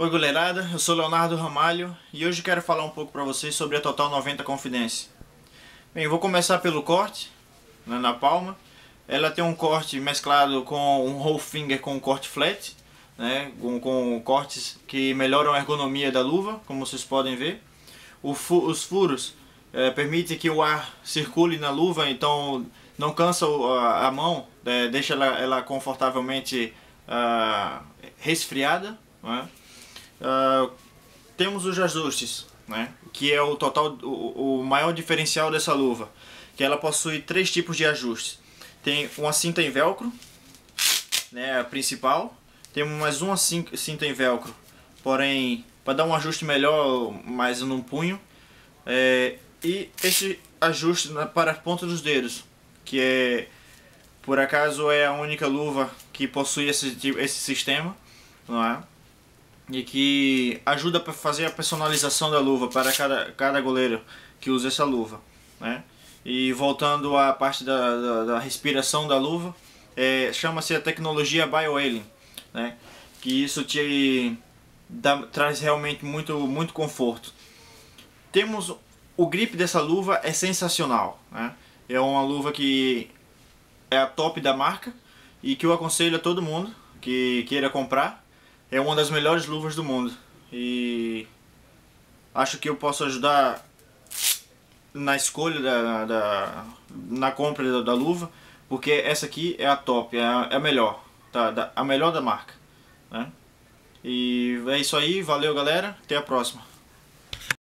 Oi galerada, eu sou Leonardo Ramalho e hoje quero falar um pouco para vocês sobre a Total 90 Confidência. Bem, vou começar pelo corte, né, na palma. Ela tem um corte mesclado com um roll finger com um corte flat, né, com, com cortes que melhoram a ergonomia da luva, como vocês podem ver. Fu os furos é, permitem que o ar circule na luva, então não cansa a, a mão, é, deixa ela, ela confortavelmente uh, resfriada. Né? Uh, temos os ajustes, né? que é o total, o, o maior diferencial dessa luva, que ela possui três tipos de ajustes. Tem uma cinta em velcro, né, a principal. Temos mais uma cinta em velcro, porém para dar um ajuste melhor, mais no punho. É, e esse ajuste para a ponta dos dedos, que é por acaso é a única luva que possui esse, esse sistema, não é? E que ajuda para fazer a personalização da luva para cada, cada goleiro que usa essa luva. Né? E voltando à parte da, da, da respiração da luva, é, chama-se a tecnologia BioAlien, né? que isso te dá, traz realmente muito, muito conforto. Temos o grip dessa luva é sensacional, né? é uma luva que é a top da marca e que eu aconselho a todo mundo que queira comprar é uma das melhores luvas do mundo. E acho que eu posso ajudar na escolha da, da na compra da, da, luva, porque essa aqui é a top, é a, é a melhor, tá? Da, a melhor da marca, né? E é isso aí, valeu galera, até a próxima.